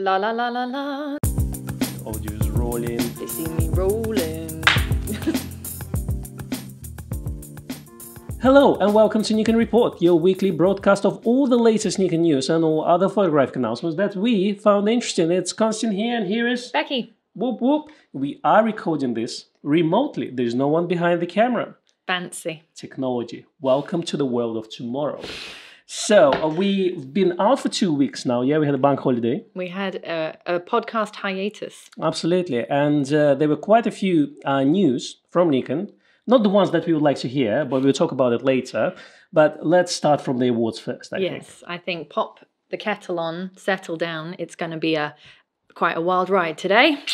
La la la la la. Audio's rolling. They see me rolling. Hello and welcome to Nikon Report, your weekly broadcast of all the latest Nikon news and all other photographic announcements that we found interesting. It's Konstantin here, and here is Becky. whoop whoop. We are recording this remotely. There's no one behind the camera. Fancy. Technology. Welcome to the world of tomorrow. So uh, we've been out for two weeks now. Yeah, we had a bank holiday. We had a, a podcast hiatus. Absolutely, and uh, there were quite a few uh, news from Nikon. Not the ones that we would like to hear, but we'll talk about it later. But let's start from the awards first. I think. yes, I think pop the kettle on, settle down. It's going to be a quite a wild ride today.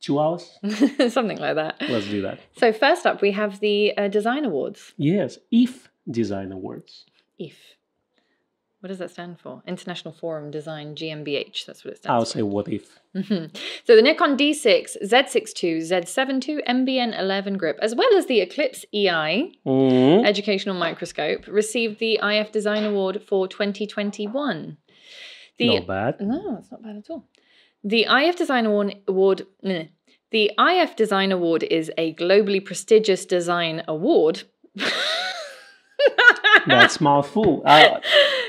Two hours. Something like that. Let's do that. So first up, we have the uh, design awards. Yes, IF Design Awards. IF. What does that stand for? International Forum Design GmbH. That's what it stands for. I'll for. say what if. Mhm. So the Nikon D6, Z62, Z72, MBN 11 grip, as well as the Eclipse EI Mm, educational microscope, received the IF Design Award for 2021. The not bad. no, it's not bad at all. The IF Design Award, award meh. the IF Design Award is a globally prestigious design award. That's mouthful. Uh,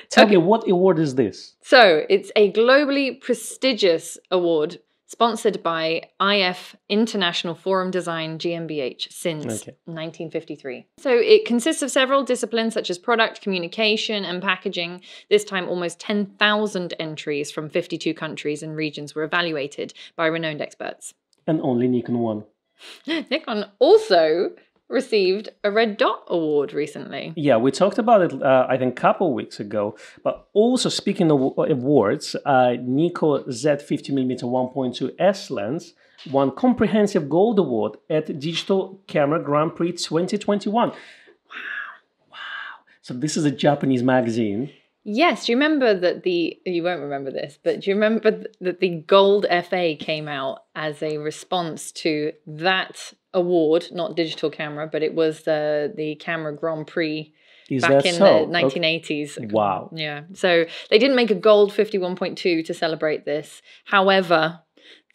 tell me, what award is this? So it's a globally prestigious award sponsored by IF International Forum Design GmbH since Okay. 1953. So it consists of several disciplines such as product, communication, and packaging. This time, almost 10,000 entries from 52 countries and regions were evaluated by renowned experts. And only Nikon won. Nikon also received a Red Dot Award recently. Yeah, we talked about it, uh, I think, a couple weeks ago. But also, speaking of awards, uh, Nikkor Z50mm 1.2 S lens won Comprehensive Gold Award at Digital Camera Grand Prix 2021. Wow, wow. So, this is a Japanese magazine. Yes, do you remember that the you won't remember this, but do you remember that the Gold FA came out as a response to that award, not digital camera, but it was the the camera Grand Prix Is back in so? the 1980s. Wow. Yeah. So they didn't make a gold 51.2 to celebrate this. However,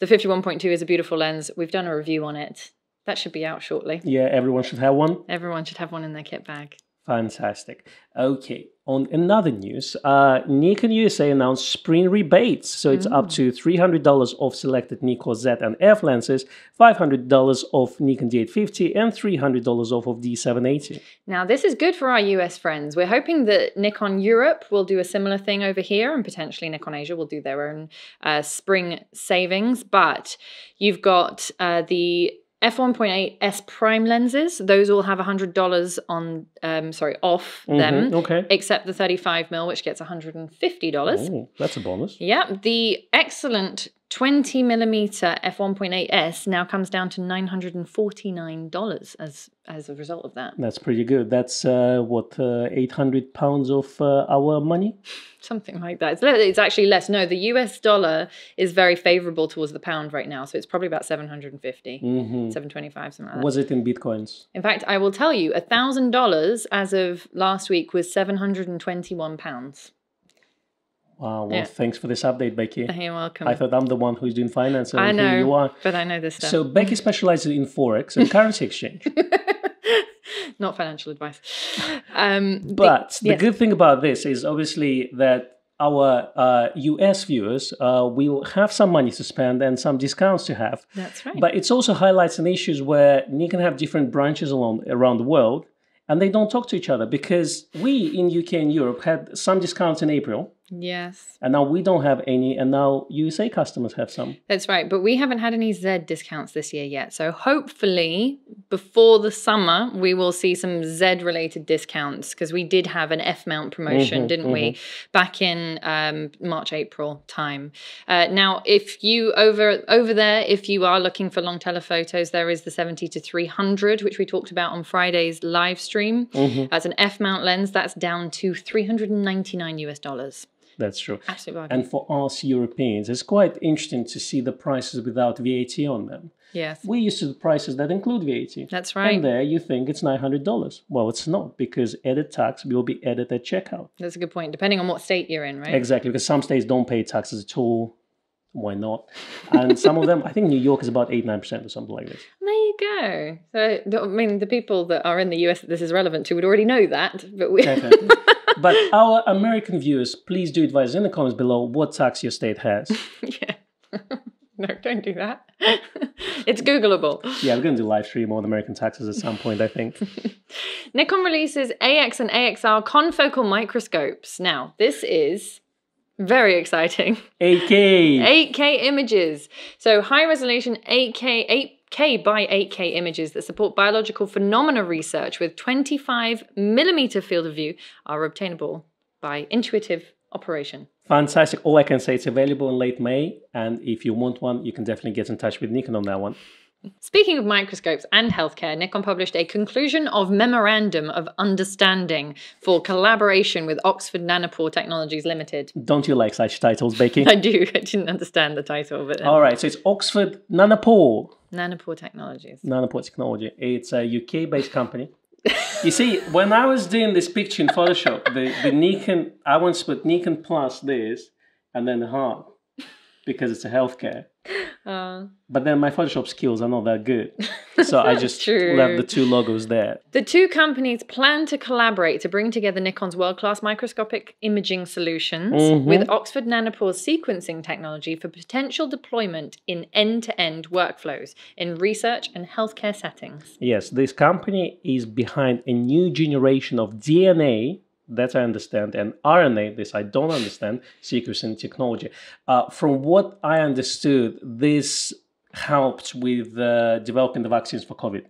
the 51.2 is a beautiful lens. We've done a review on it. That should be out shortly. Yeah, everyone should have one. Everyone should have one in their kit bag. Fantastic. Okay, on another news, uh, Nikon USA announced spring rebates. So it's up to $300 off selected Nikon Z and F lenses, $500 off Nikon D850, and $300 off of D780. Now, this is good for our US friends. We're hoping that Nikon Europe will do a similar thing over here, and potentially Nikon Asia will do their own uh, spring savings. But you've got uh, the f1.8 S prime lenses; those all have $100 on, um, sorry, off them, Mhm, Okay. except the 35 mil, which gets $150. Oh, that's a bonus. Yeah, the excellent 20 millimeter f1.8s now comes down to $949 as as a result of that. That's pretty good. That's uh, what, uh, 800 pounds of uh, our money? Something like that. It's, it's actually less. No, the US dollar is very favorable towards the pound right now. So it's probably about 750, hmm 725, something like that. Was it in bitcoins? In fact, I will tell you, a $1,000 as of last week was 721 pounds. Wow, well, Yeah. thanks for this update, Becky. You're welcome. I thought I'm the one who's doing finance, and I here you are. but I know this stuff. So Becky specializes in forex and currency exchange. Not financial advice. Um, But the yes. good thing about this is obviously that our uh, US viewers uh, will have some money to spend and some discounts to have. That's right. But it also highlights an issues where you can have different branches along, around the world and they don't talk to each other because we in UK and Europe had some discounts in April yes, and now we don't have any and now USA customers have some. that's right. But we haven't had any Z discounts this year yet. So hopefully, before the summer, we will see some Z related discounts because we did have an F mount promotion, Mhm, didn't we, back in um, March, April time. Uh, now, if you over over there, if you are looking for long telephotos, there is the 70 to 300, which we talked about on Friday's live stream. Mhm, As an F mount lens, that's down to 399 US dollars. That's true. And for us Europeans, it's quite interesting to see the prices without VAT on them. yes, We used to the prices that include VAT. that's right. And there you think it's $900. Well, it's not because added tax will be added at checkout. That's a good point. Depending on what state you're in, right? Exactly, because some states don't pay taxes at all. Why not? And some of them, I think New York is about 8 9% or something like this. There you go. So, I mean, the people that are in the US that this is relevant to would already know that, but we. But our American viewers, please do advise in the comments below what tax your state has. yeah. no, don't do that. it's Googleable. Yeah, we're going to do live stream on American taxes at some point, I think. Nikon releases AX and AXR confocal microscopes. Now, this is very exciting. 8K. 8K images. So high resolution 8K 8K by 8K images that support biological phenomena research with 25 millimeter field of view are obtainable by intuitive operation. Fantastic. All I can say, it's available in late May. And if you want one, you can definitely get in touch with Nikon on that one. Speaking of microscopes and healthcare, Nikon published a conclusion of memorandum of understanding for collaboration with Oxford Nanopore Technologies Limited. Don't you like such titles, Becky? I do. I didn't understand the title, but uh, All right, so it's Oxford Nanopore. Nanopore Technologies. Nanopore Technology. It's a UK based company. you see, when I was doing this picture in Photoshop, the, the Nikon, I once put Nikon plus this and then the heart because it's a healthcare. Uh, But then my Photoshop skills are not that good. So I just True. left the two logos there. The two companies plan to collaborate to bring together Nikon's world class microscopic imaging solutions Mhm. with Oxford Nanopore's sequencing technology for potential deployment in end to end workflows in research and healthcare settings. Yes, this company is behind a new generation of DNA that I understand and RNA, this I don't understand, sequencing technology. Uh, from what I understood, this helped with uh, developing the vaccines for COVID.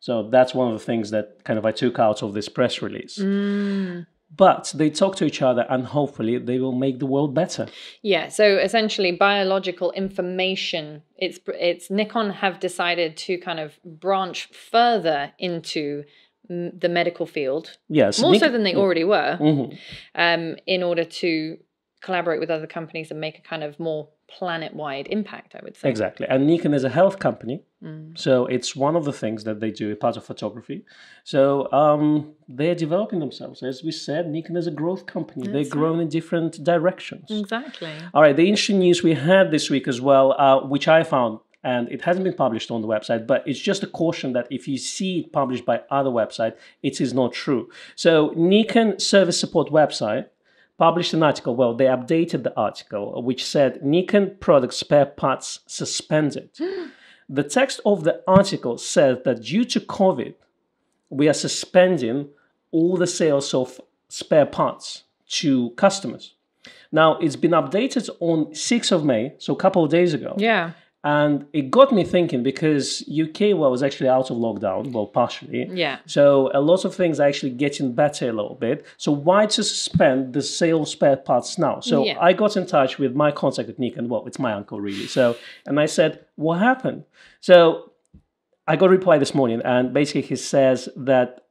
So that's one of the things that kind of I took out of this press release. Mm. But they talk to each other and hopefully they will make the world better. Yeah, so essentially biological information. It's it's Nikon have decided to kind of branch further into the medical field Yes. more so than they already were. Mhm. um, in order to collaborate with other companies and make a kind of more planet wide impact, I would say. Exactly. And Nikon is a health company. Mm. So it's one of the things that they do, part of photography. So um, they're developing themselves. As we said, Nikon is a growth company. That's they're growing in different directions. Exactly. All right, the interesting news we had this week as well, uh, which I found, and it hasn't been published on the website, but it's just a caution that if you see it published by other website, it is not true. So Nikon Service Support website published an article. Well, they updated the article, which said Nikon product spare parts suspended. the text of the article says that due to COVID, we are suspending all the sales of spare parts to customers. Now, it's been updated on 6th of May, so a couple of days ago. Yeah. And it got me thinking because UK well, was actually out of lockdown, well, partially. Yeah. So a lot of things are actually getting better a little bit. So why to suspend the sale of spare parts now? So Yeah. I got in touch with my contact at Nikon. Well, it's my uncle really. So and I said, what happened? So I got a reply this morning, and basically he says that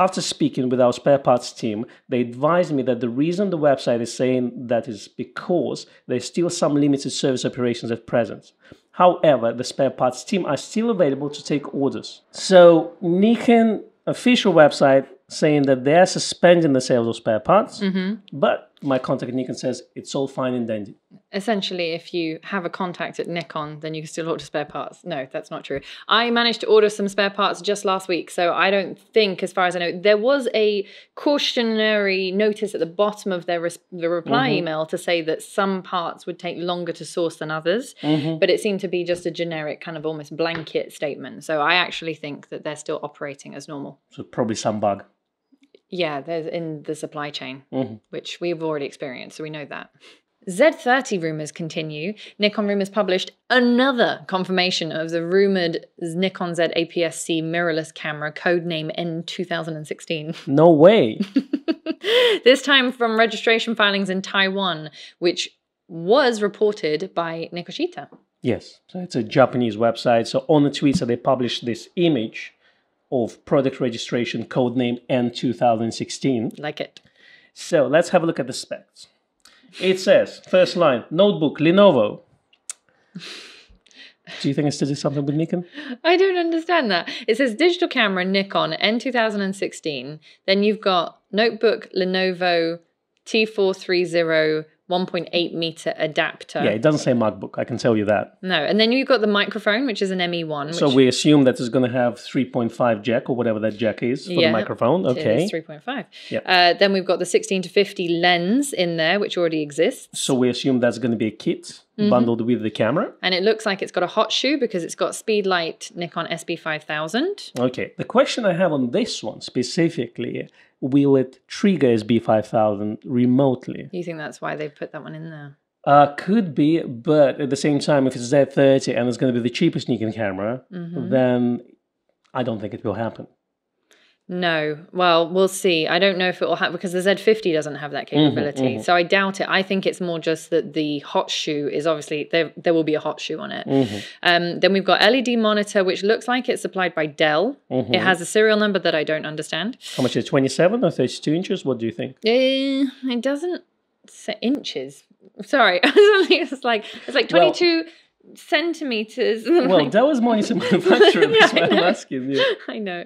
after speaking with our spare parts team, they advised me that the reason the website is saying that is because there's still some limited service operations at present. However, the spare parts team are still available to take orders. So Nikon official website saying that they're suspending the sales of spare parts, mm-hmm. but my contact at Nikon says it's all fine and dandy. Essentially, if you have a contact at Nikon, then you can still order spare parts. No, that's not true. I managed to order some spare parts just last week, so I don't think, as far as I know, there was a cautionary notice at the bottom of their the reply mm-hmm. email to say that some parts would take longer to source than others, mm-hmm. but it seemed to be just a generic kind of almost blanket statement. So I actually think that they're still operating as normal. So probably some bug. Yeah, there's in the supply chain, Mhm. which we've already experienced, so we know that. Z30 rumors continue. Nikon rumors published another confirmation of the rumored Nikon Z APS-C mirrorless camera, codename N2016. No way. this time from registration filings in Taiwan, which was reported by Nokishita. Yes, so it's a Japanese website. So on the Twitter, they published this image of product registration code name N2016. Like it. So let's have a look at the specs. It says, first line, notebook, Lenovo. Do you think it's to do something with Nikon? I don't understand that. It says digital camera Nikon N2016. Then you've got notebook Lenovo T430 1.8 meter adapter. Yeah, it doesn't say MacBook. I can tell you that. No, and then you've got the microphone, which is an ME1. Which So we assume that it's going to have 3.5 jack or whatever that jack is for Yeah, the microphone. is Okay. 3.5. Yep. Uh, then we've got the 16 to 50 lens in there, which already exists. So we assume that's going to be a kit Mm-hmm. bundled with the camera. And it looks like it's got a hot shoe because it's got Speedlight Nikon SB5000. Okay. The question I have on this one specifically will it trigger SB5000 remotely? You think that's why they put that one in there? Uh, could be, but at the same time, if it's Z30 and it's going to be the cheapest Nikon camera, Mm-hmm. then I don't think it will happen. No. Well, we'll see. I don't know if it will have because the Z50 doesn't have that capability. So I doubt it. I think it's more just that the hot shoe is obviously there. There will be a hot shoe on it. Um, then we've got LED monitor, which looks like it's supplied by Dell. It has a serial number that I don't understand. How much is it, 27 or 32 inches? What do you think? Eh, it doesn't say inches. Sorry, it's like it's like Well- 22 centimeters. Well, Dell is monitor manufacturer. That's why I'm asking you. I know.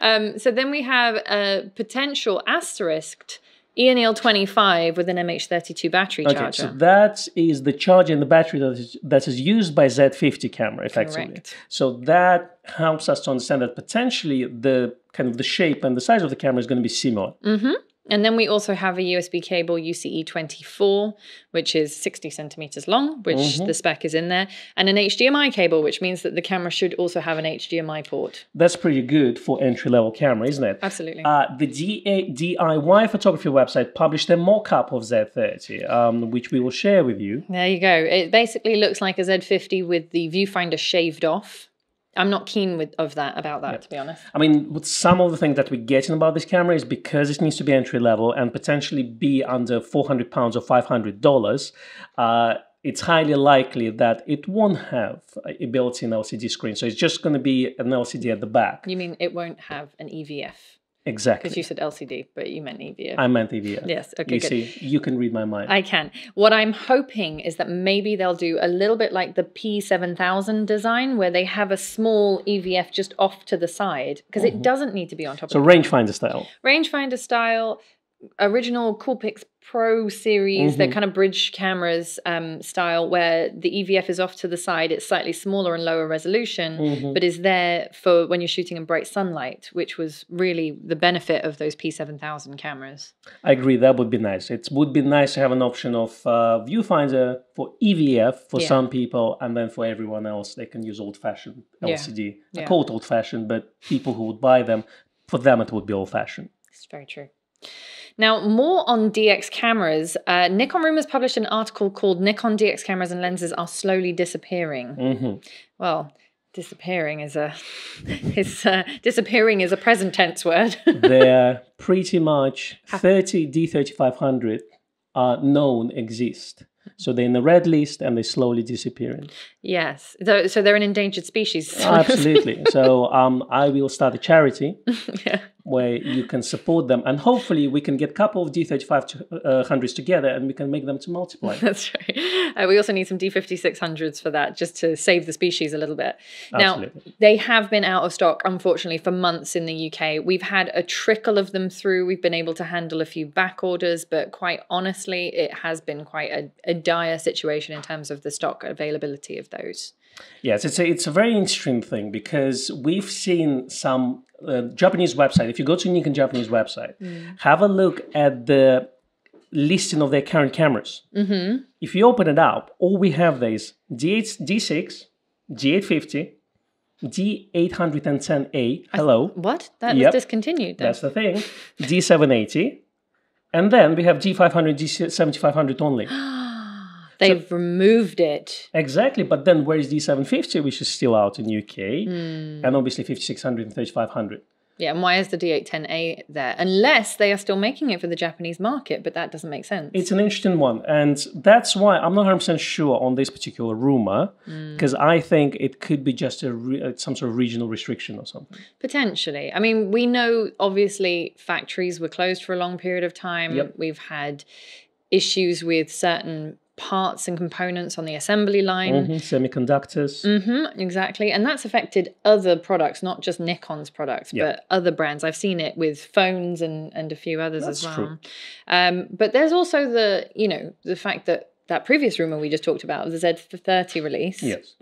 Um, so then we have a potential asterisked E ENEL 25 with an MH32 battery Okay, charger. so that is the charger and the battery that is, that is used by Z50 camera, effectively. Correct. So that helps us to understand that potentially the kind of the shape and the size of the camera is going to be similar. Mm. And then we also have a USB cable UCE 24, which is 60 centimeters long, which Mm-hmm. the spec is in there, and an HDMI cable, which means that the camera should also have an HDMI port. That's pretty good for entry level camera, isn't it? Absolutely. Uh, the DA, DIY photography website published a mock up of Z30, um, which we will share with you. There you go. It basically looks like a Z50 with the viewfinder shaved off. I'm not keen with of that about that, to be honest. I mean, with some of the things that we're getting about this camera is because it needs to be entry level and potentially be under 400 pounds or 500 dollars. Uh, it's highly likely that it won't have a built-in LCD screen, so it's just going to be an LCD at the back. You mean it won't have an EVF? Exactly. Because you said LCD, but you meant EVF. I meant EVF. yes. Okay. You good. see, you can read my mind. I can. What I'm hoping is that maybe they'll do a little bit like the P7000 design, where they have a small EVF just off to the side, because it mm-hmm. doesn't need to be on top so rangefinder style. rangefinder style original coolpix pro series they're kind of bridge cameras um, style where the evf is off to the side it's slightly smaller and lower resolution but is there for when you're shooting in bright sunlight which was really the benefit of those p7000 cameras I agree. That would be nice. It would be nice to have an option of uh, viewfinder for EVF for Yeah. some people, and then for everyone else, they can use old-fashioned Yeah. LCD. I Yeah. call it old-fashioned, but people who would buy them, for them, it would be old-fashioned. it's very true now more on dx cameras. Uh, nikon rumors published an article called nikon dx cameras and lenses are slowly disappearing. Hmm well disappearing is a is uh, disappearing is a present tense word. They're pretty much 30 D3500 are known exist. So they're in the red list and they're slowly disappearing. Yes so, so they're an endangered species Absolutely. so um, I will start a charity yeah. where you can support them, and hopefully we can get a couple of D3500s together and we can make them to multiply. That's right. Uh, we also need some D5600s for that, just to save the species a little bit. Now, they have been out of stock, unfortunately, for months in the UK. We've had a trickle of them through. We've been able to handle a few back orders, but quite honestly, it has been quite a, a dire situation in terms of the stock availability of those. Yes, it's a, it's a very interesting thing because we've seen some uh, Japanese website. If you go to Nikon Japanese website, have a look at the listing of their current cameras. Mm-hmm. If you open it up, all we have there is D8, D6, D850, D810A. Hello, What? That Yep. was discontinued. Then. that's the thing. D780. And then we have D500, D7500 only. They've removed it. Exactly, but then where is D750, which is still out in UK, and obviously 5600 and 3500. Yeah, and why is the D810A there? Unless they are still making it for the Japanese market, but that doesn't make sense. It's an interesting one, and that's why I'm not 100% sure on this particular rumor, because I think it could be just a re- uh, some sort of regional restriction or something. Potentially. I mean, we know obviously factories were closed for a long period of time. Yep. We've had issues with certain parts and components on the assembly line. Mhm, Semiconductors. hmm exactly. And that's affected other products, not just Nikon's products, Yeah. but other brands. I've seen it with phones and, and a few others as well. true. Um, but there's also the, you know, the fact that that previous rumor we just talked about, the Z30 release, Yes.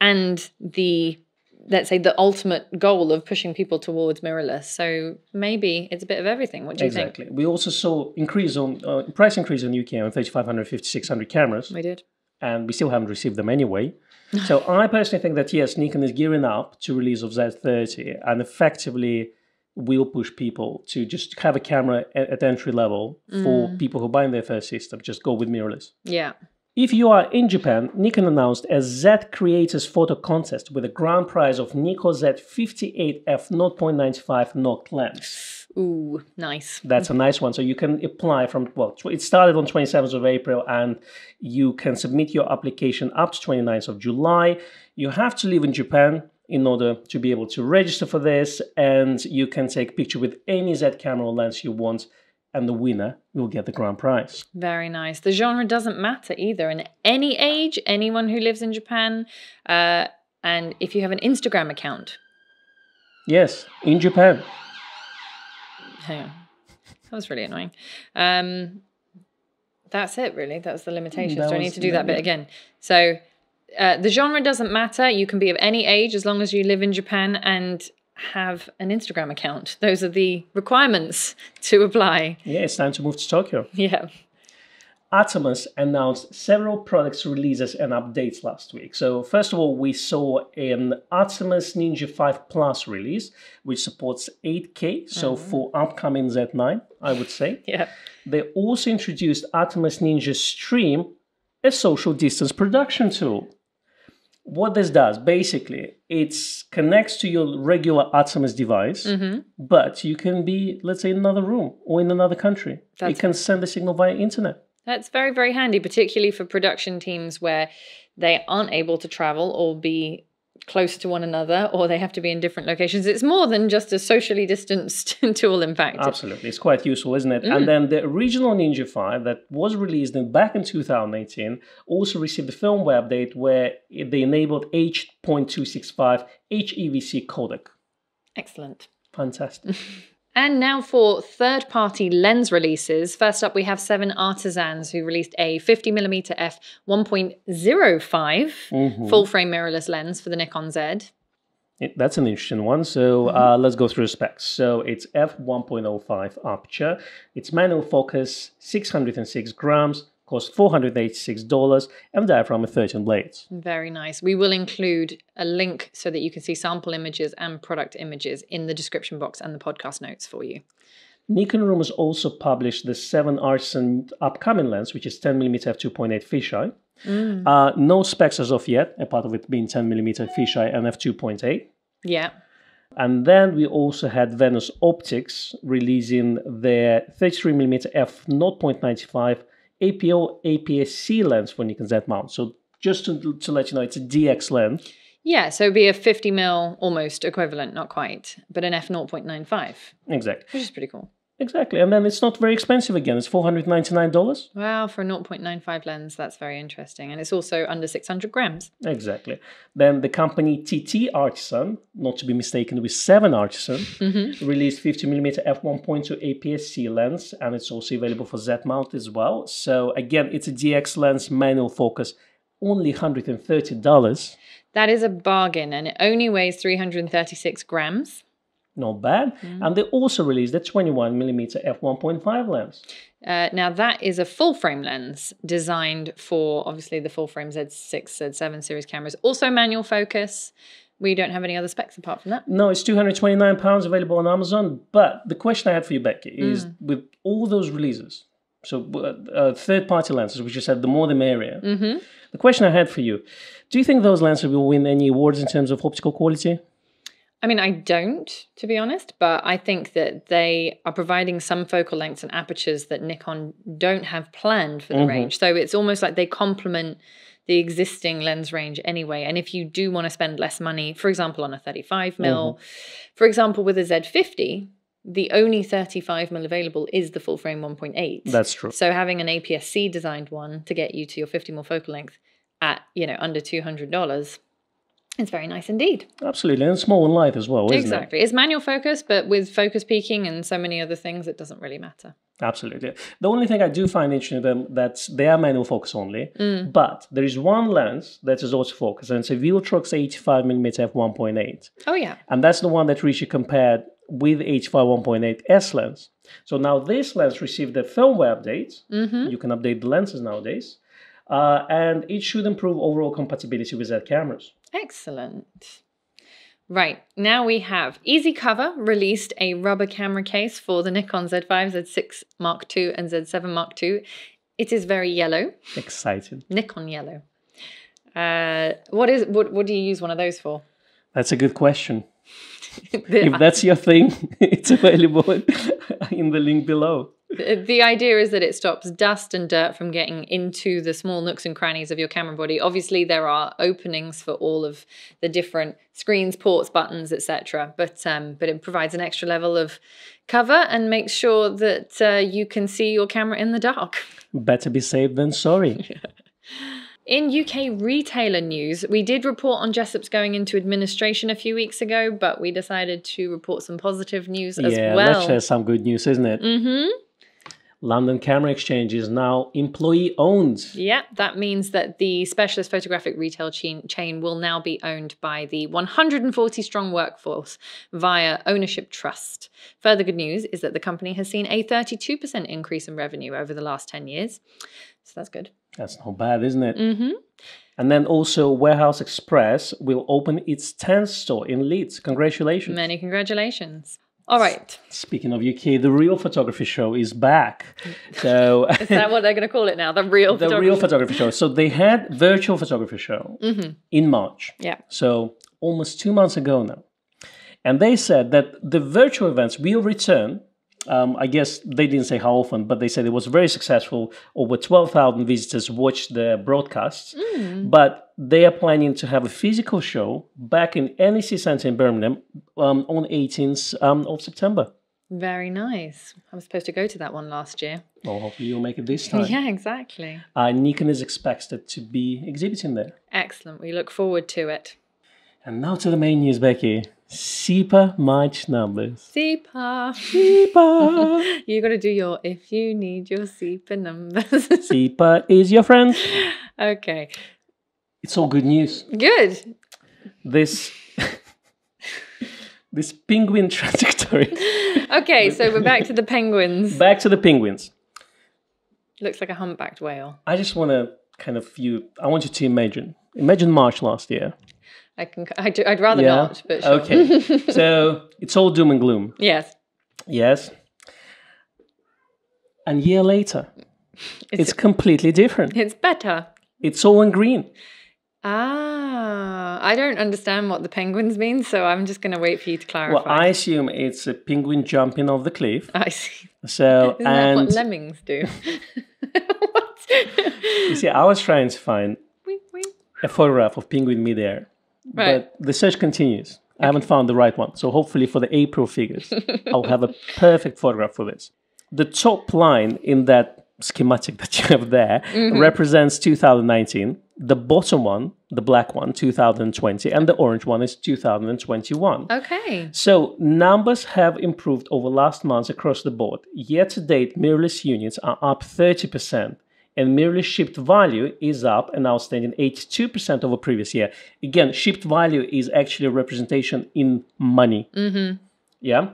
and the, let's say, the ultimate goal of pushing people towards mirrorless. So maybe it's a bit of everything. What do you Exactly. We also saw increase on uh, price increase on UK on 3500, 5600 cameras. We did. and we still haven't received them anyway. so I personally think that yes, Nikon is gearing up to release of Z30 and effectively will push people to just have a camera at, at entry level for Mm. people who buy their first system. Just go with mirrorless. Yeah. If you are in Japan, Nikon announced a Z Creators Photo Contest with a grand prize of Nikon Z58F 0.95 Noct lens. Ooh, nice. That's a nice one. So you can apply from, well, it started on 27th of April and you can submit your application up to 29th of July. You have to live in Japan in order to be able to register for this and you can take a picture with any Z camera or lens you want and the winner will get the grand prize. Very nice. The genre doesn't matter either. In any age, anyone who lives in Japan, uh, and if you have an Instagram account, Yes, in Japan. hang on, that was really annoying. Um, that's it, really. That's the limitations. That Do I need to do that bit again? So, uh, the genre doesn't matter. You can be of any age as long as you live in Japan and have an Instagram account. Those are the requirements to apply. Yeah, it's time to move to Tokyo. Yeah. Atomos announced several products releases and updates last week. So, first of all, we saw an Atomos Ninja 5 Plus release, which supports 8K, so mm. for upcoming Z9, I would say. Yeah. They also introduced Atomos Ninja Stream, a social distance production tool. What this does, basically, it connects to your regular Atomos device, Mm-hmm. but you can be, let's say, in another room or in another country. That's- you can send the signal via internet. That's very, very handy, particularly for production teams where they aren't able to travel or be close to one another or they have to be in different locations. It's more than just a socially distanced tool, in fact. Absolutely, it's quite useful, isn't it? And mm. then the original Ninja 5 that was released in, back in 2018 also received a firmware update where they enabled H.265 HEVC codec. Excellent. Fantastic. And now for third party lens releases. First up, we have Seven Artisans who released a 50mm f 1.05 Mhm. full frame mirrorless lens for the Nikon Z. It- That's an interesting one. So uh, let's go through the specs. So it's f1.05 aperture. It's manual focus, 606 grams, costs $486, and diaphragm of 13 blades. Very nice. We will include a link so that you can see sample images and product images in the description box and the podcast notes for you. Nikon Room Rumors also published the 7 Artisan upcoming lens, which is 10mm f2.8 fisheye. Uh, no specs as of yet, a part of it being 10mm fisheye and f2.8. Yeah. And then we also had Venus Optics releasing their 33mm f 0.95 APO APS-C lens for Nikon Z mount. So just to, to let you know, it's a DX lens. Yeah, so it'd be a 50 mil almost equivalent, not quite, but an f 0.95, Exactly. which is pretty cool. Exactly. And then it's not very expensive again. It's $499. Wow, for a 0.95 lens, that's very interesting. And it's also under 600 grams. Exactly. Then the company TT Artisan, not to be mistaken with 7 Artisan, mm-hmm. released 50mm f1.2 APS-C lens, and it's also available for Z mount as well. So again, it's a DX lens, manual focus, only $130. That is a bargain, and it only weighs 336 grams. Not bad. And they also released a 21 millimeter f1.5 lens. Uh, now, that is a full frame lens designed for obviously the full frame Z6, Z7 series cameras. Also, manual focus. We don't have any other specs apart from that. No, it's £229 available on Amazon. But the question I had for you, Becky, is with all those releases, so uh, uh, third party lenses, which you said the more the merrier. Mm-hmm. The question I had for you do you think those lenses will win any awards in terms of optical quality? I mean, I don't, to be honest, but I think that they are providing some focal lengths and apertures that Nikon don't have planned for the mm-hmm. range. So it's almost like they complement the existing lens range anyway. And if you do want to spend less money, for example, on a 35 mil, mm-hmm. for example, with a Z50, the only 35 mil available is the full frame 1.8. That's true. So having an APS-C designed one to get you to your 50 mil focal length at you know under $200 it's very nice indeed. Absolutely, and small and light as well, isn't exactly. it? Exactly. It's manual focus, but with focus peaking and so many other things, it doesn't really matter. Absolutely. The only thing I do find interesting them that they are manual focus only, Mm. but there is one lens that is autofocus, and it's a Viltrox 85mm f1.8, Oh yeah. and that's the one that Rishi compared with 85 1.8 S lens. So now this lens received a firmware update. Mm-hmm. You can update the lenses nowadays, uh, and it should improve overall compatibility with Z cameras. Excellent. Right, now we have easyCover released a rubber camera case for the Nikon Z5, Z6 Mark II, and Z7 Mark II. It is very yellow, Exciting. Nikon yellow. Uh, what is what? What do you use one of those for? That's a good question. If that's your thing, it's available in the link below. The idea is that it stops dust and dirt from getting into the small nooks and crannies of your camera body. Obviously, there are openings for all of the different screens, ports, buttons, etc. But um, but it provides an extra level of cover and makes sure that uh, you can see your camera in the dark. Better be safe than sorry. In UK retailer news, we did report on Jessops going into administration a few weeks ago, but we decided to report some positive news as yeah, well. let's share some good news, isn't it? mm-hmm. London Camera Exchange is now employee owned. Yeah, that means that the specialist photographic retail chain, chain will now be owned by the 140 strong workforce via ownership trust. Further good news is that the company has seen a 32% increase in revenue over the last 10 years. So that's good. That's not bad, isn't it? Mm-hmm. And then also, Warehouse Express will open its 10th store in Leeds. Congratulations. Many congratulations. All right. Speaking of UK, the Real Photography Show is back. So, Is that what they're going to call it now? The real the Real Photography Show. So, they had Virtual Photography Show mm-hmm. in March. Yeah. So, almost two months ago now. And they said that the virtual events will return. Um, I guess they didn't say how often, but they said it was very successful. Over 12,000 visitors watched the broadcasts. But they are planning to have a physical show back in NEC Center in Birmingham um, on 18th um, of September. Very nice. I was supposed to go to that one last year. Well, hopefully you'll make it this time. Yeah, exactly. Uh, Nikon is expected to be exhibiting there. Excellent. We look forward to it. And now to the main news, Becky. CIPA March numbers. CIPA. CIPA. You got to do your if you need your CIPA numbers. CIPA is your friend. okay. It's all good news. Good. This this penguin trajectory. Okay, so we're back to the penguins. Back to the penguins. Looks like a humpbacked whale. I just want to kind of you. I want you to imagine. Imagine March last year. I can. I do, I'd rather Yeah. not, but sure. Okay. so it's all doom and gloom. yes. Yes. And year later, It's, it's completely different. it's better. It's all in green. Ah, I don't understand what the penguins mean, so I'm just going to wait for you to clarify. Well, I assume it's a penguin jumping off the cliff. I see. So Isn't that and what lemmings do? what? you see, I was trying to find a photograph of penguin midair, Right. but the search continues. I haven't found the right one. So hopefully for the April figures, I'll have a perfect photograph for this. The top line in that schematic that you have there Mm-hmm. represents 2019. The bottom one, the black one, 2020, and the orange one is 2021. Okay. So numbers have improved over last months across the board. Year to date, mirrorless units are up 30%, and merely shipped value is up an outstanding 82% over previous year. Again, shipped value is actually a representation in money. Mm-hmm. Yeah.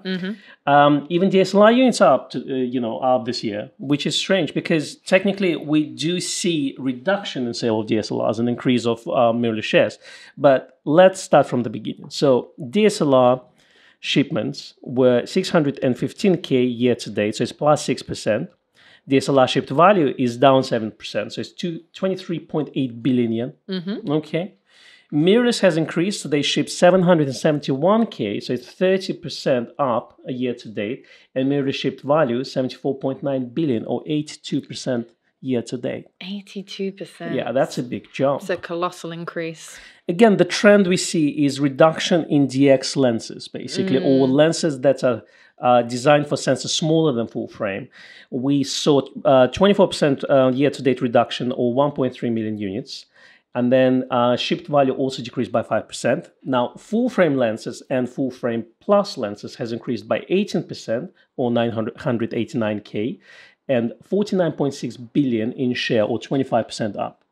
Um, even DSLR units are up, to, uh, you know, up this year, which is strange because technically we do see reduction in sale of DSLRs and increase of uh, mirrorless shares. But let's start from the beginning. So DSLR shipments were 615k year to date, so it's plus six percent. DSLR shipped value is down seven percent, so it's two, 23.8 billion yen. Mm-hmm. Okay. Mirrorless has increased. So they shipped 771k, so it's 30% up a year to date. And mirrorless shipped value 74.9 billion or 82% year to date. 82%. Yeah, that's a big jump. It's a colossal increase. Again, the trend we see is reduction in DX lenses, basically, or mm. lenses that are uh, designed for sensors smaller than full frame. We saw uh, 24% uh, year to date reduction, or 1.3 million units. And then uh, shipped value also decreased by 5%. Now, full frame lenses and full frame plus lenses has increased by 18%, or 989K, and 49.6 billion in share, or 25% up.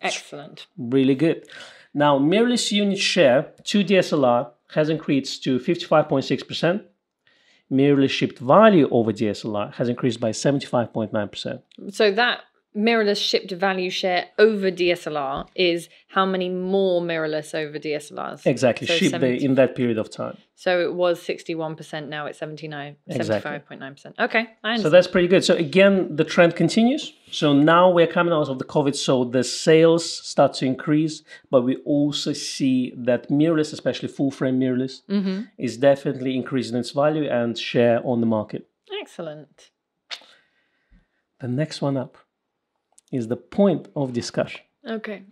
Excellent. Really good. Now, mirrorless unit share to DSLR has increased to 55.6%. Mirrorless shipped value over DSLR has increased by 75.9%. So that mirrorless shipped value share over DSLR is how many more mirrorless over DSLRs? Exactly, So shipped 70 in that period of time. So it was 61%, now it's 79, Exactly. 75.9%. Okay, I So that's pretty good. So again, the trend continues. So now we're coming out of the COVID, so the sales start to increase, but we also see that mirrorless, especially full frame mirrorless, hmm is definitely increasing its value and share on the market. Excellent. The next one up is the point of discussion. Okay.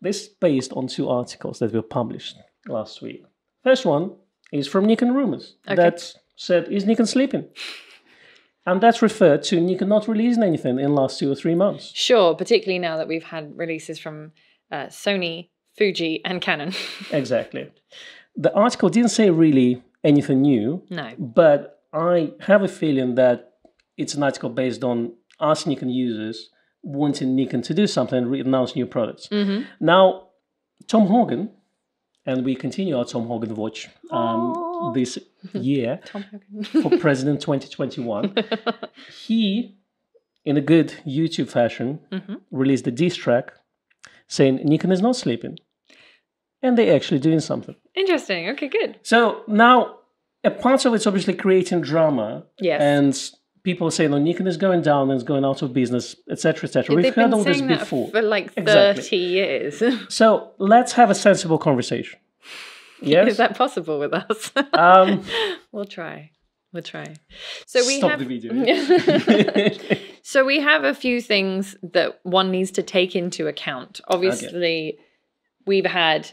This is based on two articles that were published last week. First one is from Nikon Rumors Okay. that said, Is Nikon sleeping? And that's referred to Nikon not releasing anything in the last two or three months. Sure, particularly now that we've had releases from uh, Sony, Fuji, and Canon. Exactly. The article didn't say really anything new, no. but I have a feeling that it's an article based on us Nikon users wanting Nikon to do something and re- announce new products. hmm Now, Thom Hogan, and we continue our Thom Hogan watch um, this year for President 2021. he, in a good YouTube fashion, Mhm. released a diss track saying Nikon is not sleeping. And they're actually doing something. Interesting. Okay, good. So now, a part of it's obviously creating drama Yes. and people saying, "Oh, Nikon is going down and is going out of business, etc., etc." We've heard been all this saying that before. for like 30 Exactly. years. So let's have a sensible conversation. Yes. Is that possible with us? um, we'll try. We'll try. So we Stop have the video. so we have a few things that one needs to take into account. Obviously, we've had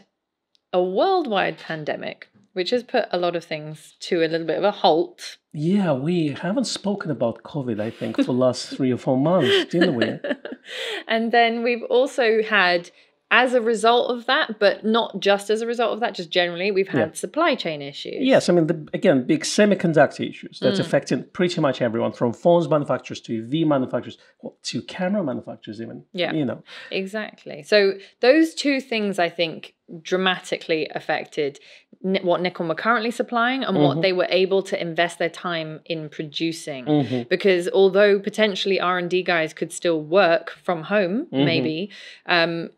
a worldwide pandemic, which has put a lot of things to a little bit of a halt. yeah, we haven't spoken about COVID, I think, for the last three or four months, didn't we? and then we've also had as a result of that, but not just as a result of that, just generally, we've had Yeah. supply chain issues. Yes, I mean, the, again, big semiconductor issues that's Mm. affecting pretty much everyone, from phones manufacturers to EV manufacturers well, to camera manufacturers, even. Yeah. You know, Exactly. So those two things, I think, dramatically affected what Nikon were currently supplying and Mhm. what they were able to invest their time in producing. Mhm. Because although potentially R and D guys could still work from home, Mhm. maybe um,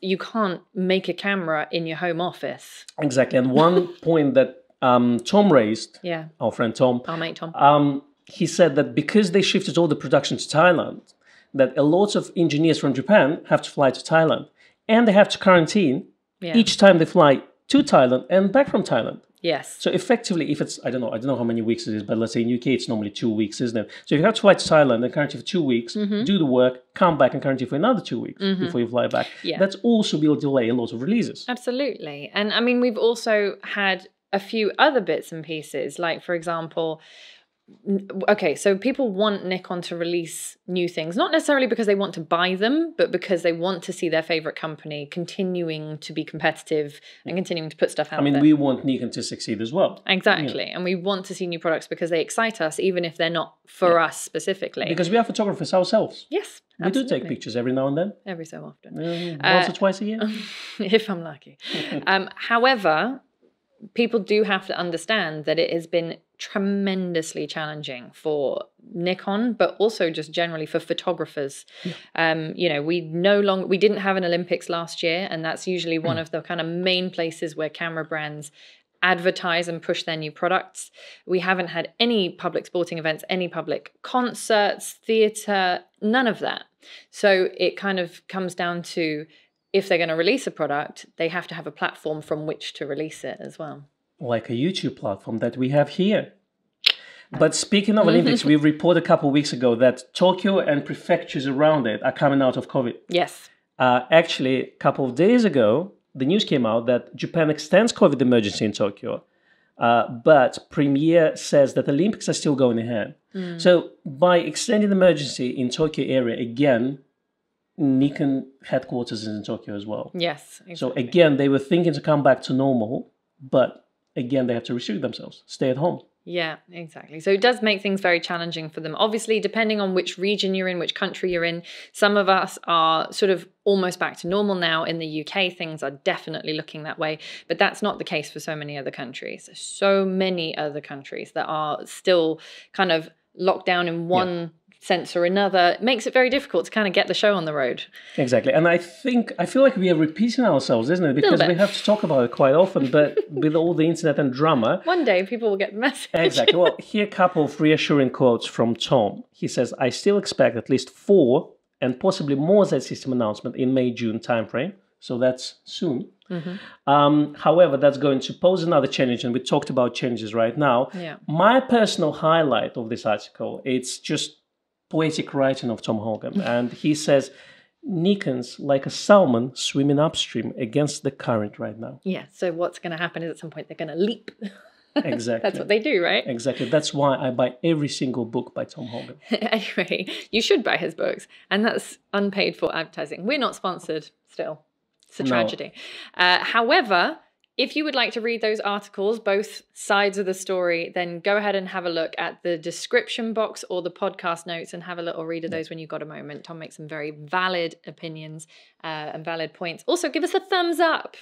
you can't make a camera in your home office. exactly. And one point that um, Tom raised, Yeah, our friend Tom, our mate Tom. um, he said that because they shifted all the production to Thailand, that a lot of engineers from Japan have to fly to Thailand and they have to quarantine Yeah. each time they fly to Thailand and back from Thailand. yes. So effectively, if it's I don't know, I don't know how many weeks it is, but let's say in UK it's normally two weeks, isn't it? So if you have to fly to Thailand and quarantine for two weeks, Mm-hmm. do the work, come back and quarantine for another two weeks before you fly back. Yeah. That's also will delay a lot of releases. Absolutely. And I mean, we've also had a few other bits and pieces, like, for example, okay, so people want Nikon to release new things, not necessarily because they want to buy them, but because they want to see their favorite company continuing to be competitive and continuing to put stuff out I mean, there. we want Nikon to succeed as well. Exactly. And we want to see new products because they excite us, even if they're not for us specifically. Because we are photographers ourselves. yes. We do take pictures every now and then, Every so often. um, Uh, once or twice a year. if I'm lucky. um, however, people do have to understand that it has been tremendously challenging for Nikon, but also just generally for photographers. Um, you know, we no longer we didn't have an Olympics last year, and that's usually one of the kind of main places where camera brands advertise and push their new products. We haven't had any public sporting events, any public concerts, theatre, none of that. So it kind of comes down to if they're going to release a product, they have to have a platform from which to release it as well. Like a YouTube platform that we have here. But speaking of Olympics, we reported a couple of weeks ago that Tokyo and prefectures around it are coming out of COVID. Yes. Uh, actually, a couple of days ago, the news came out that Japan extends COVID emergency in Tokyo, uh, but Premier says that the Olympics are still going ahead. So by extending the emergency in Tokyo area again, Nikon headquarters is in Tokyo as well. Yes. So again, they were thinking to come back to normal, but again, they have to restrict themselves, stay at home. Yeah, exactly. So it does make things very challenging for them. Obviously, depending on which region you're in, which country you're in, some of us are sort of almost back to normal now. In the UK, things are definitely looking that way, but that's not the case for so many other countries. So many other countries that are still kind of locked down in one sense or another. It makes it very difficult to kind of get the show on the road. Exactly. And I think, I feel like we are repeating ourselves, isn't it? Because we have to talk about it quite often, but with all the internet and drama. One day people will get the message. Exactly. Well, here a couple of reassuring quotes from Thom. He says, I still expect at least four and possibly more Z system announcement in May June timeframe. So that's soon. Um, however, that's going to pose another challenge, and we talked about challenges right now. Yeah. My personal highlight of this article, it's just poetic writing of Thom Hogan, and he says, Nikon's like a salmon swimming upstream against the current right now. Yeah. So what's going to happen is at some point they're going to leap. Exactly. That's what they do, right? Exactly. That's why I buy every single book by Thom Hogan. anyway, you should buy his books, and that's unpaid for advertising. We're not sponsored still. It's a No. tragedy. Uh, however, if you would like to read those articles, both sides of the story, then go ahead and have a look at the description box or the podcast notes and have a little read of those when you've got a moment. Thom makes some very valid opinions uh, and valid points. Also, give us a thumbs up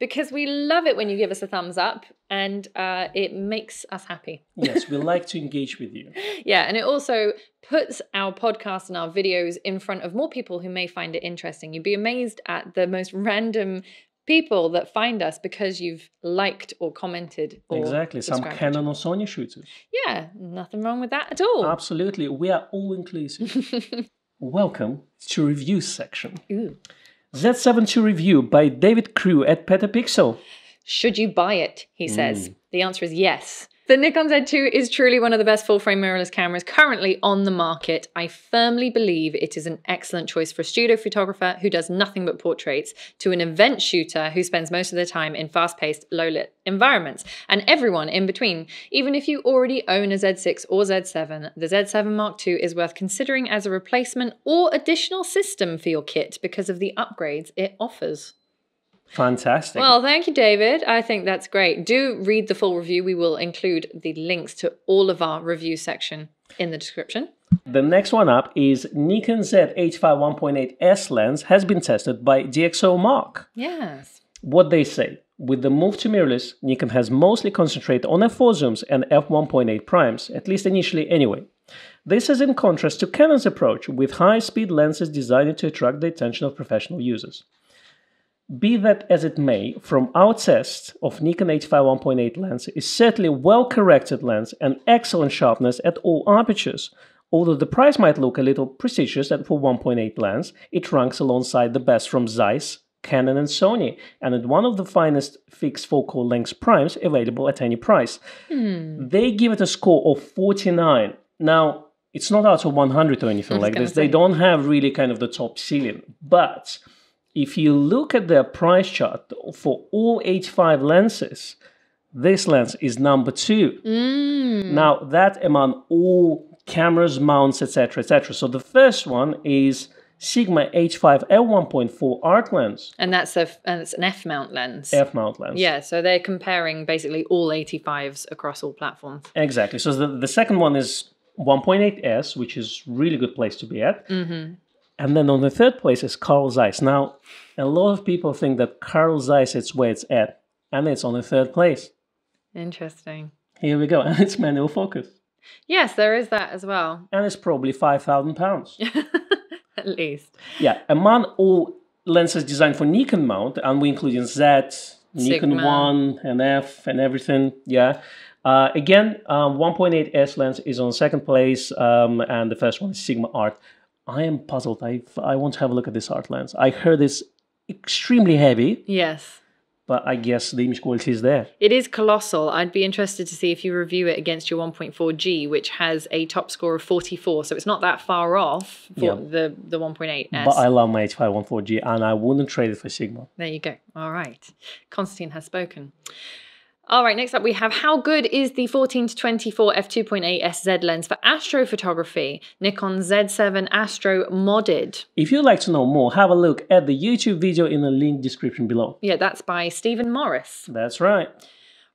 because we love it when you give us a thumbs up and uh, it makes us happy. Yes, we like to engage with you. Yeah, and it also puts our podcast and our videos in front of more people who may find it interesting. You'd be amazed at the most random people that find us because you've liked or commented or Exactly. Some. Canon or Sony shooters. Yeah, nothing wrong with that at all. Absolutely. We are all inclusive. Welcome to review section. Ooh. Z7 II review by David Crewe at Petapixel. Should you buy it? He Mm. says. The answer is yes. The Nikon Z2 is truly one of the best full frame mirrorless cameras currently on the market. I firmly believe it is an excellent choice for a studio photographer who does nothing but portraits to an event shooter who spends most of their time in fast paced, low lit environments, and everyone in between. Even if you already own a Z6 or Z7, the Z7 Mark II is worth considering as a replacement or additional system for your kit because of the upgrades it offers. Fantastic. Well, thank you, David. I think that's great. Do read the full review. We will include the links to all of our review section in the description. the next one up is Nikon Z85 1.8 S lens has been tested by DxO Mark. Yes. What they say with the move to mirrorless, Nikon has mostly concentrated on f4 zooms and f1.8 primes, at least initially anyway. This is in contrast to Canon's approach with high speed lenses designed to attract the attention of professional users. Be that as it may, from our test of Nikon 85 1.8 lens is certainly well corrected lens and excellent sharpness at all apertures. Although the price might look a little prestigious at for 1.8 lens, it ranks alongside the best from Zeiss, Canon, and Sony, and at one of the finest fixed focal length primes available at any price. They give it a score of 49. Now, it's not out of 100 or anything like this. They don't have really kind of the top ceiling. But if you look at their price chart for all 85 lenses, this lens is number two. Mm. Now, that among all cameras, mounts, etc., etc. So the first one is Sigma 85 L1.4 Art lens, And that's a and it's an F mount lens. F mount lens. Yeah, so they're comparing basically all 85s across all platforms. Exactly. So the, the second one is 1.8S, which is really good place to be at. Mm-hmm. And then on the third place is Carl Zeiss. Now, a lot of people think that Carl Zeiss is where it's at, and it's on the third place. Interesting. Here we go, and it's manual focus, Yes, there is that as well. and it's probably five thousand pounds. At least. yeah, among all lenses designed for Nikon mount, and we include in Z, Nikon Sigma. One, and F, and everything. Yeah. Uh, again, um, 1.8S lens is on second place, um, and the first one is Sigma Art. I am puzzled. I I want to have a look at this art lens. I heard it's extremely heavy. Yes. but I guess the image quality is there. It is colossal. I'd be interested to see if you review it against your 1.4G, which has a top score of 44. So it's not that far off for Yeah. the, the 1.8S. But I love my 8514G and I wouldn't trade it for Sigma. There you go. All right. Konstantin has spoken. All right, next up we have how good is the 14 to 24 f2.8 SZ lens for astrophotography? Nikon Z7 Astro modded. If you'd like to know more, have a look at the YouTube video in the link description below. Yeah, that's by Stephen Morris. That's right.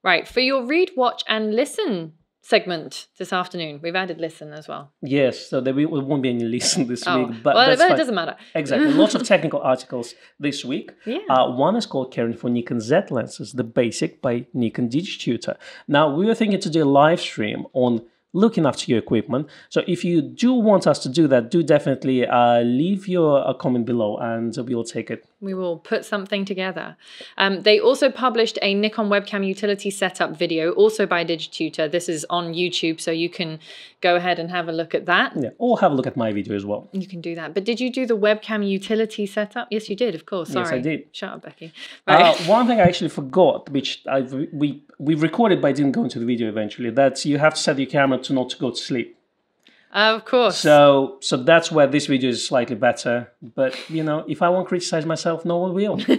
Right, for your read, watch, and listen segment this afternoon, we've added listen as well. Yes, so there won't be any listen this Oh, week, but well, it doesn't matter. Exactly. Lots of technical articles this week. Yeah. Uh, one is called Caring for Nikon Z lenses, the basic by Nikon DigiTutor. Now, we were thinking to do a live stream on looking after your equipment. So if you do want us to do that, do definitely uh, leave your uh, comment below and we'll take it. We will put something together. Um, they also published a Nikon webcam utility setup video, also by DigiTutor. This is on YouTube, so you can go ahead and have a look at that. Yeah. Or have a look at my video as well. You can do that. But did you do the webcam utility setup? Yes, you did, of course. Sorry. Yes, I did. Shut up, Becky. Uh, one thing I actually forgot, which I we we recorded but I didn't go into the video eventually, that you have to set your camera to not to go to sleep. Of course. So so that's where this video is slightly better. But you know, if I won't criticize myself, no one will.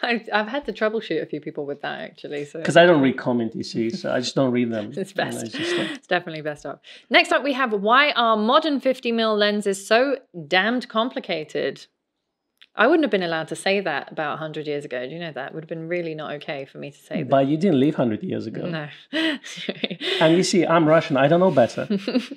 I've, I've had to troubleshoot a few people with that actually. So Because I don't read comment, you see, so I just don't read them. It's best. it's like- It's definitely best up. Next up, we have why are modern 50mm lenses so damned complicated? I wouldn't have been allowed to say that about 100 years ago. Do you know that? It would have been really not okay for me to say that. but you didn't live 100 years ago. No. And you see, I'm Russian, I don't know better.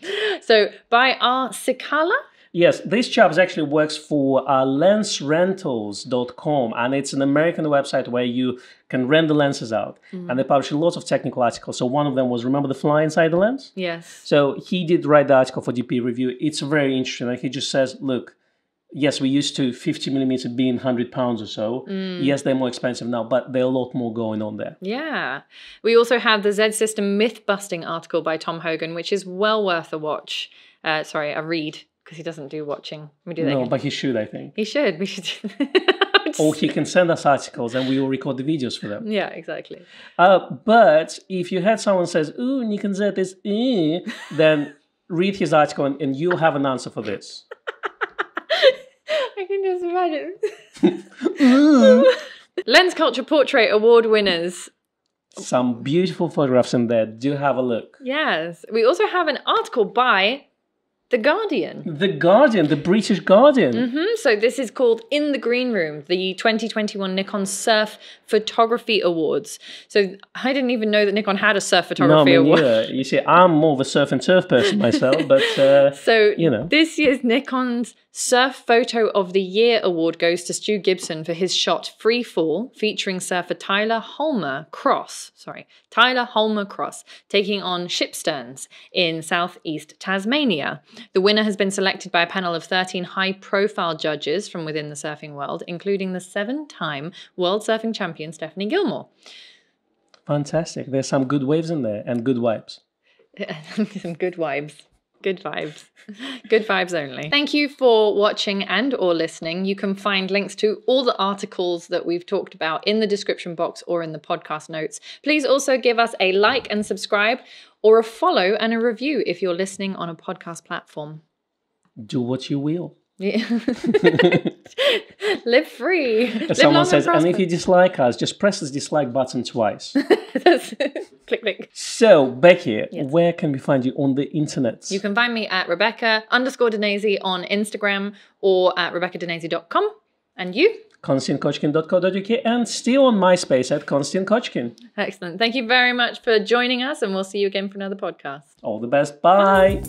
so by R. Cicala? yes, this chap actually works for uh, lensrentals.com, and it's an American website where you can rent the lenses out. And they publish lots of technical articles. So one of them was Remember the Fly Inside the Lens? Yes. So he did write the article for DP Review. It's very interesting. Like he just says, look, yes, we used to 50 millimeter being 100 pounds or so. Yes, they're more expensive now, but there are a lot more going on there. Yeah. We also have the Z System myth busting article by Thom Hogan, which is well worth a watch. Uh, sorry, a read, because he doesn't do watching. Do that No, again. but he should, I think. He should. We should. Or he can send us articles and we will record the videos for them. yeah, exactly. Uh, but if you had someone says, ooh, Nikon Z is eh, then read his article and, and you'll have an answer for this. I can just imagine. Lens Culture Portrait Award winners. Some beautiful photographs in there. Do have a look. Yes. We also have an article by The Guardian. The Guardian, the British Guardian. hmm So this is called In the Green Room, the 2021 Nikon Surf Photography Awards. So I didn't even know that Nikon had a surf No, photography me award. neither. You see, I'm more of a surf and turf person myself, but uh, So You know. this year's Nikon's Surf Photo of the Year award goes to Stu Gibson for his shot Free Fall, featuring surfer Tyler Hollmer-Cross. Sorry, Tyler Hollmer-Cross, taking on shipsterns in southeast Tasmania. The winner has been selected by a panel of 13 high-profile judges from within the surfing world, including the seven-time World Surfing Champion Stephanie Gilmore. fantastic. There's some good waves in there and good vibes. Some good vibes. Good vibes. Good vibes only. Thank you for watching and or listening. You can find links to all the articles that we've talked about in the description box or in the podcast notes. Please also give us a like and subscribe or a follow and a review if you're listening on a podcast platform. Do what you will. Yeah. Live free. Live Someone says, and if you dislike us, just press the dislike button twice. Click click. so, Becky, where can we find you on the internet? You can find me at Rebecca underscore Danese on Instagram or at RebeccaDanese.com. And you? KonstantinKochkin.co.uk and still on MySpace at Konstantin Kochkin. Excellent. Thank you very much for joining us, and we'll see you again for another podcast. All the best. Bye.